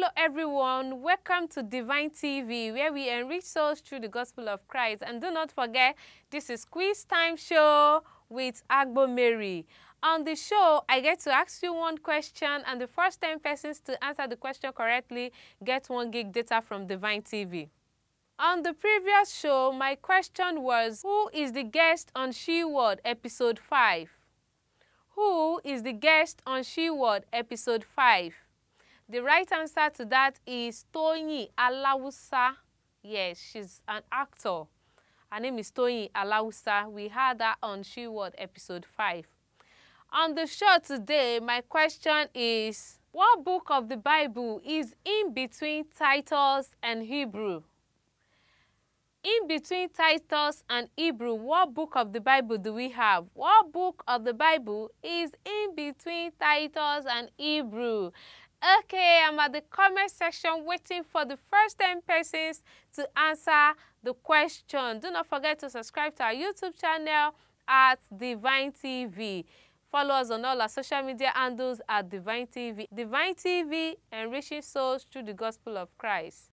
Hello everyone, welcome to D'vine TV where we enrich souls through the gospel of Christ. And do not forget, this is Quiz Time Show with Agbo Mary. On the show, I get to ask you one question and the first 10 persons to answer the question correctly get 1 gig data from D'vine TV. On the previous show, my question was, who is the guest on She Word episode 5? Who is the guest on She Word episode 5? The right answer to that is Toyin Alausa. Yes, she's an actor. Her name is Toyin Alausa. We had her on She Word episode 5. On the show today, my question is, what book of the Bible is in between Titus and Hebrew? In between Titus and Hebrew, what book of the Bible do we have? What book of the Bible is in between Titus and Hebrew? Okay, I'm at the comment section waiting for the first 10 persons to answer the question. Do not forget to subscribe to our YouTube channel at Divine TV. Follow us on all our social media handles at Divine TV. Divine TV, enriching souls through the gospel of Christ.